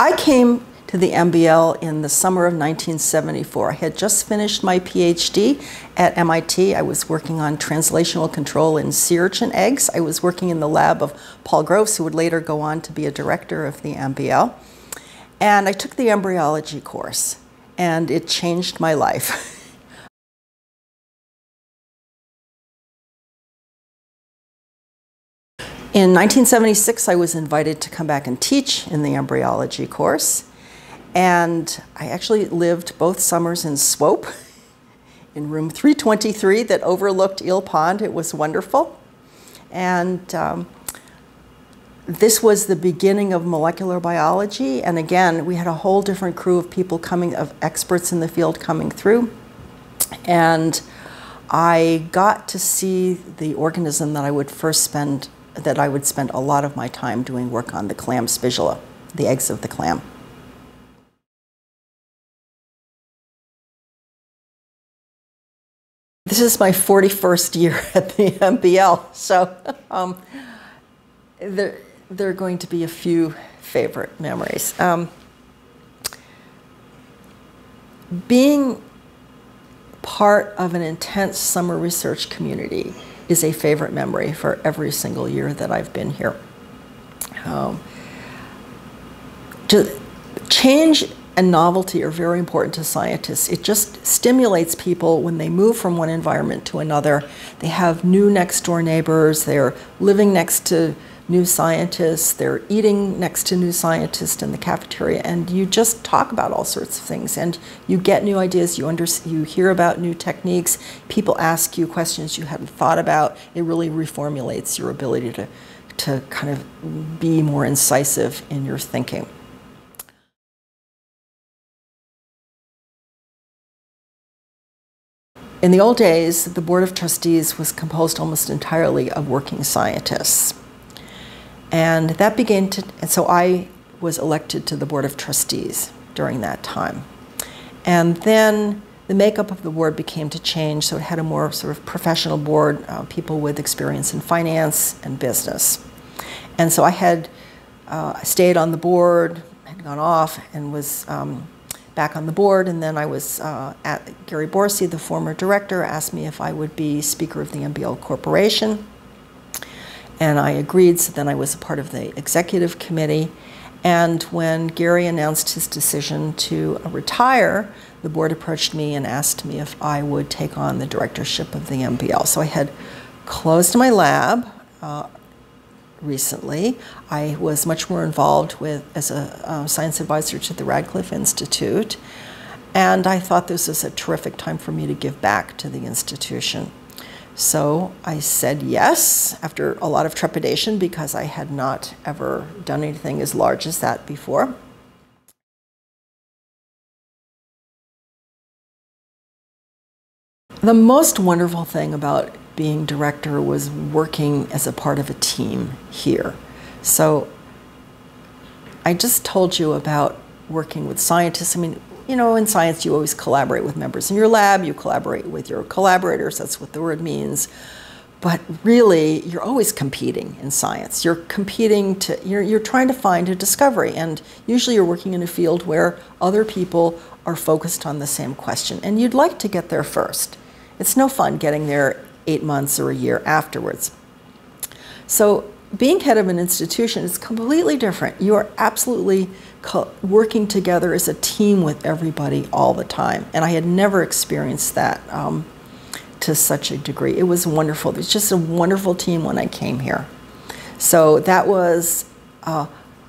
I came to the MBL in the summer of 1974. I had just finished my PhD at MIT. I was working on translational control in sea urchin eggs. I was working in the lab of Paul Gross, who would later go on to be a director of the MBL. And I took the embryology course, and it changed my life. In 1976, I was invited to come back and teach in the embryology course. And I actually lived both summers in Swope in room 323 that overlooked Eel Pond. It was wonderful. And um, this was the beginning of molecular biology. And again, we had a whole different crew of people coming, of experts in the field coming through. And I got to see the organism that I would first spend, that I would spend a lot of my time doing work on, the clam Spisula, the eggs of the clam. This is my 41st year at the MBL, so um, there, there, are going to be a few favorite memories. Um, being part of an intense summer research community is a favorite memory for every single year that I've been here. Um, to change and novelty are very important to scientists. It just stimulates people when they move from one environment to another. They have new next door neighbors, they're living next to new scientists, they're eating next to new scientists in the cafeteria, and you just talk about all sorts of things and you get new ideas, you, under, you hear about new techniques, people ask you questions you hadn't thought about. It really reformulates your ability to, to kind of be more incisive in your thinking. In the old days, the Board of Trustees was composed almost entirely of working scientists. And that began to, and so I was elected to the Board of Trustees during that time. And then the makeup of the board became to change, so it had a more sort of professional board, uh, people with experience in finance and business. And so I had uh, stayed on the board, had gone off, and was um, back on the board, and then I was uh, at Gary Borisy, the former director, asked me if I would be Speaker of the MBL Corporation. And I agreed, so then I was a part of the executive committee. And when Gary announced his decision to retire, the board approached me and asked me if I would take on the directorship of the MBL. So I had closed my lab, uh, recently. I was much more involved with as a uh, science advisor to the Radcliffe Institute, and I thought this was a terrific time for me to give back to the institution. So I said yes after a lot of trepidation because I had not ever done anything as large as that before. The most wonderful thing about being director was working as a part of a team here. So I just told you about working with scientists. I mean, you know, in science, you always collaborate with members in your lab, you collaborate with your collaborators, that's what the word means. But really, you're always competing in science. You're competing to, you're, you're trying to find a discovery. And usually you're working in a field where other people are focused on the same question. And you'd like to get there first. It's no fun getting there eight months or a year afterwards. So being head of an institution is completely different. You are absolutely working together as a team with everybody all the time. And I had never experienced that um, to such a degree. It was wonderful. It was just a wonderful team when I came here. So that was uh,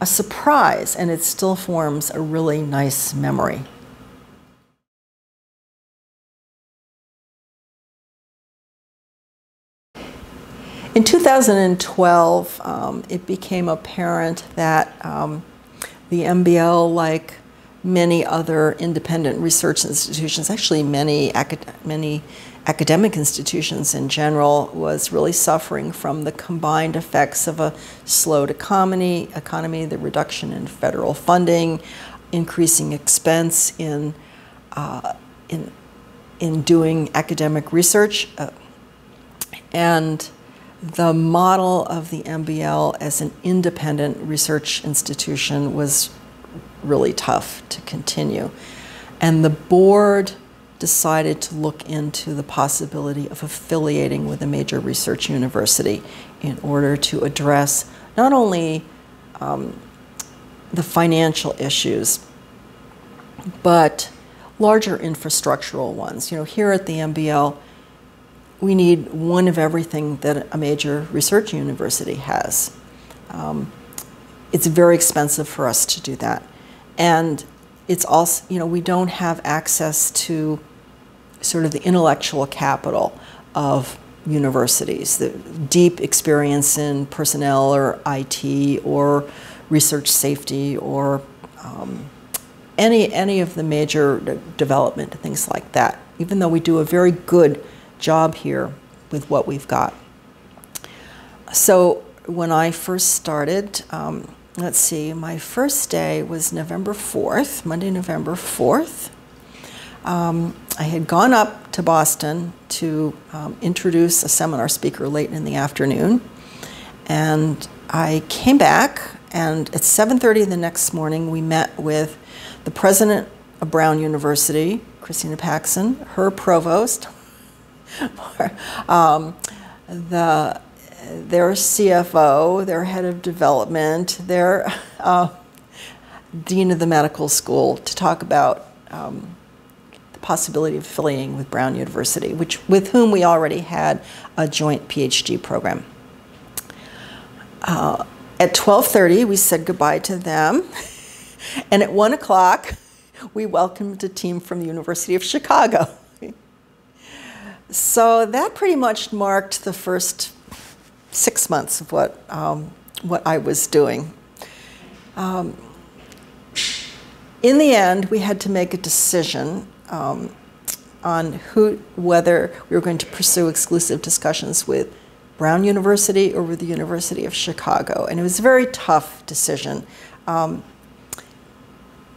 a surprise, and it still forms a really nice memory. In 2012, um, it became apparent that um, the MBL, like many other independent research institutions, actually many, acad many academic institutions in general, was really suffering from the combined effects of a slowed economy, economy the reduction in federal funding, increasing expense in, uh, in, in doing academic research, uh, and the model of the MBL as an independent research institution was really tough to continue. And the board decided to look into the possibility of affiliating with a major research university in order to address not only um, the financial issues, but larger infrastructural ones. You know, here at the MBL, we need one of everything that a major research university has. Um, it's very expensive for us to do that. And it's also, you know, we don't have access to sort of the intellectual capital of universities, the deep experience in personnel or IT or research safety or um, any, any of the major development, things like that, even though we do a very good job here with what we've got. So when I first started, um, let's see, my first day was November 4th, Monday, November 4th. Um, I had gone up to Boston to um, introduce a seminar speaker late in the afternoon, and I came back, and at 7.30 the next morning, we met with the president of Brown University, Christina Paxson, her provost, um, the, their CFO, their head of development, their uh, dean of the medical school to talk about um, the possibility of affiliating with Brown University, which, with whom we already had a joint PhD program. Uh, at 12.30, we said goodbye to them. And at 1 o'clock, we welcomed a team from the University of Chicago. So that pretty much marked the first six months of what, um, what I was doing. Um, in the end, we had to make a decision um, on who, whether we were going to pursue exclusive discussions with Brown University or with the University of Chicago. And it was a very tough decision. Um,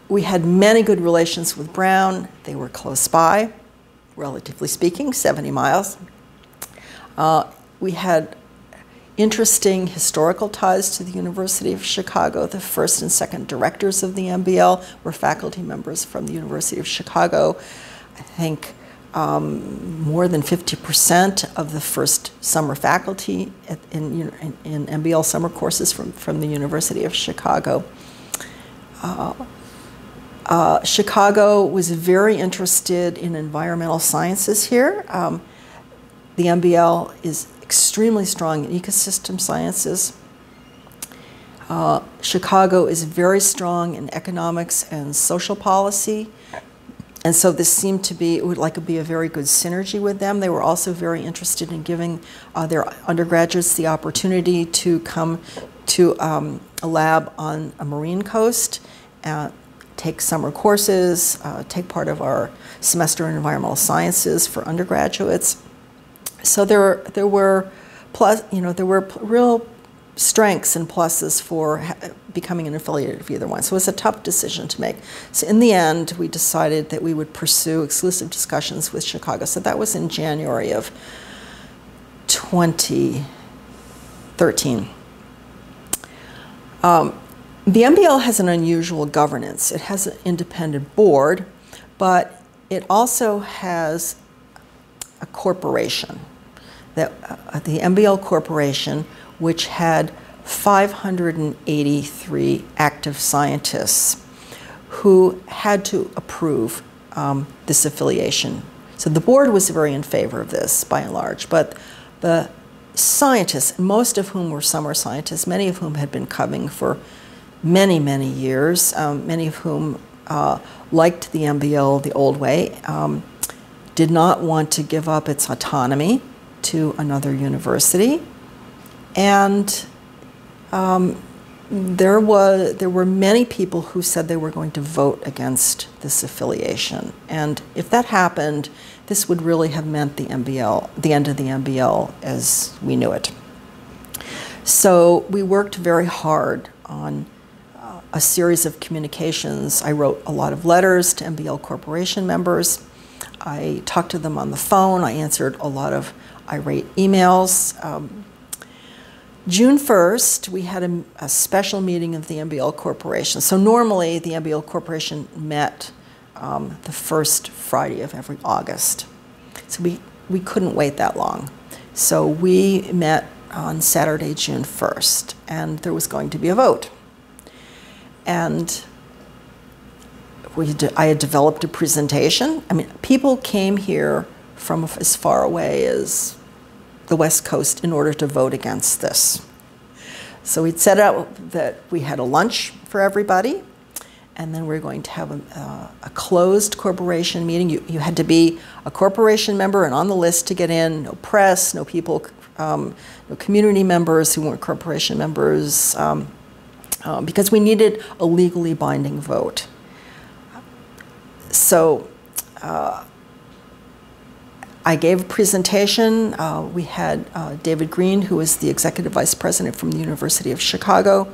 we had many good relations with Brown. They were close by, relatively speaking, 70 miles. Uh, we had interesting historical ties to the University of Chicago. The first and second directors of the MBL were faculty members from the University of Chicago. I think um, more than 50% of the first summer faculty at, in, in, in, MBL summer courses from, from the University of Chicago. Uh, uh, Chicago was very interested in environmental sciences here. Um, the MBL is extremely strong in ecosystem sciences. Uh, Chicago is very strong in economics and social policy. And so this seemed to be, it would like to be a very good synergy with them. They were also very interested in giving uh, their undergraduates the opportunity to come to um, a lab on a marine coast. Uh, take summer courses, uh, take part of our semester in environmental sciences for undergraduates. So there, there were plus, you know, there were real strengths and pluses for becoming an affiliate of either one. So it was a tough decision to make. So in the end, we decided that we would pursue exclusive discussions with Chicago. So that was in January of 2013. Um, the MBL has an unusual governance. It has an independent board, but it also has a corporation, that, uh, the MBL Corporation, which had 583 active scientists who had to approve um, this affiliation. So the board was very in favor of this by and large, but the scientists, most of whom were summer scientists, many of whom had been coming for many, many years, um, many of whom uh, liked the MBL the old way, um, did not want to give up its autonomy to another university. And um, there, was, there were many people who said they were going to vote against this affiliation. And if that happened, this would really have meant the MBL, the end of the MBL as we knew it. So we worked very hard on a series of communications. I wrote a lot of letters to MBL Corporation members. I talked to them on the phone. I answered a lot of irate emails. Um, June 1st, we had a, a, special meeting of the MBL Corporation. So normally the MBL Corporation met um, the first Friday of every August. So we, we couldn't wait that long. So we met on Saturday, June 1st, and there was going to be a vote. And we I had developed a presentation. I mean, people came here from as far away as the West Coast in order to vote against this. So we'd set out that we had a lunch for everybody, and then we are going to have a, uh, a, closed corporation meeting. You, you had to be a corporation member and on the list to get in, no press, no people, um, no community members who weren't corporation members, um, uh, because we needed a legally binding vote. So uh, I gave a presentation. Uh, we had uh, David Greene, who is the executive vice president from the University of Chicago,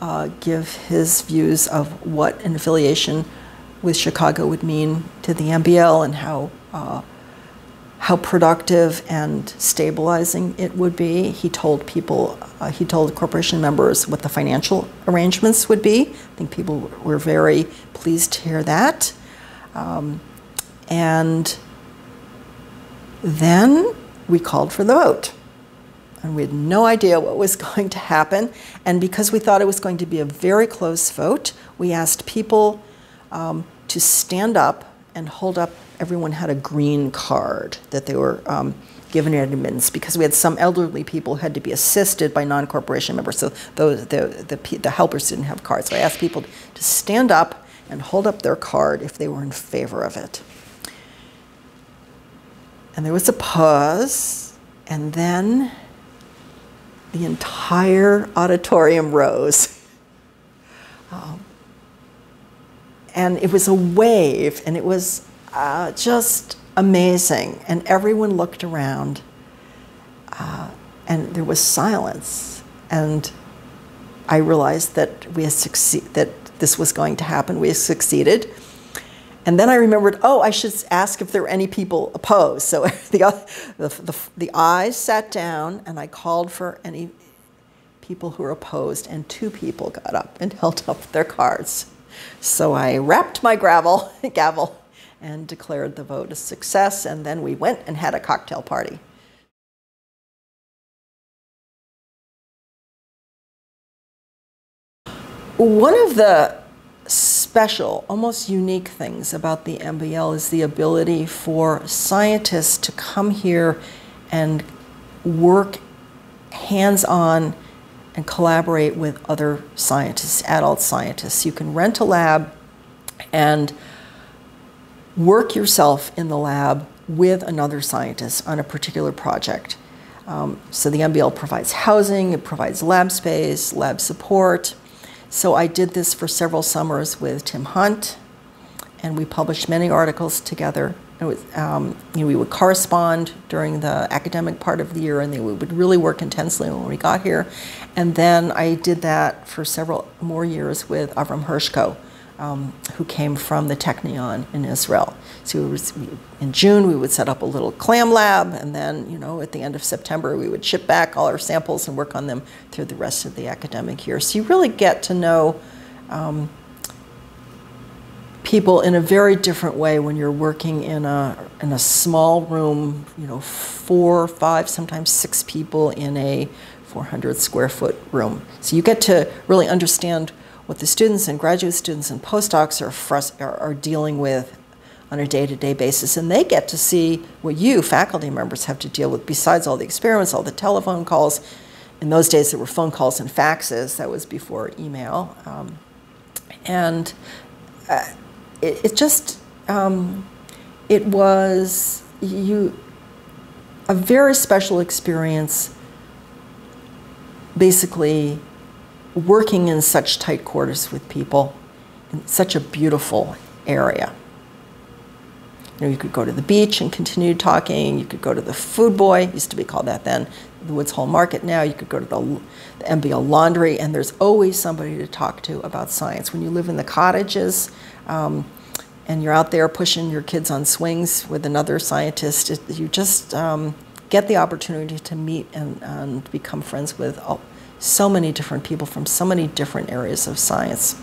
uh, give his views of what an affiliation with Chicago would mean to the MBL and how uh, how productive and stabilizing it would be. He told people, uh, he told corporation members what the financial arrangements would be. I think people were very pleased to hear that. Um, and then we called for the vote. And we had no idea what was going to happen. And because we thought it was going to be a very close vote, we asked people um, to stand up and hold up. Everyone had a green card that they were um, given admittance because we had some elderly people who had to be assisted by non-corporation members. So those, the, the, the helpers didn't have cards. So I asked people to stand up and hold up their card if they were in favor of it. And there was a pause, and then the entire auditorium rose. Um, and it was a wave, and it was uh, just amazing. And everyone looked around, uh, and there was silence. And I realized that we had succeed that this was going to happen. We succeeded. And then I remembered, oh, I should ask if there were any people opposed. So the, the, the, the ayes sat down, and I called for any people who were opposed, and two people got up and held up their cards. So I rapped my gravel, gavel and declared the vote a success, and then we went and had a cocktail party. One of the special, almost unique things about the MBL is the ability for scientists to come here and work hands on and collaborate with other scientists, adult scientists. You can rent a lab and work yourself in the lab with another scientist on a particular project. Um, so the MBL provides housing, it provides lab space, lab support, so I did this for several summers with Tim Hunt, and we published many articles together. Was, um, you know, we would correspond during the academic part of the year, and we would really work intensely when we got here. And then I did that for several more years with Avram Hershko, um, who came from the Technion in Israel. So was, in June we would set up a little clam lab, and then you know at the end of September we would ship back all our samples and work on them through the rest of the academic year. So you really get to know um, people in a very different way when you're working in a in a small room. You know, four, five, sometimes six people in a 400 square foot room. So you get to really understand what the students and graduate students and postdocs are, are, are dealing with on a day-to-day -day basis. And they get to see what you faculty members have to deal with besides all the experiments all the telephone calls. In those days there were phone calls and faxes. That was before email. Um, and uh, it, it, just um, it was you a very special experience basically working in such tight quarters with people in such a beautiful area. You know, you could go to the beach and continue talking. You could go to the Food Buoy, used to be called that then, the Woods Hole Market now. You could go to the, the MBL laundry, and there's always somebody to talk to about science. When you live in the cottages um, and you're out there pushing your kids on swings with another scientist, it, you just, um, get the opportunity to meet and, and become friends with all, so many different people from so many different areas of science.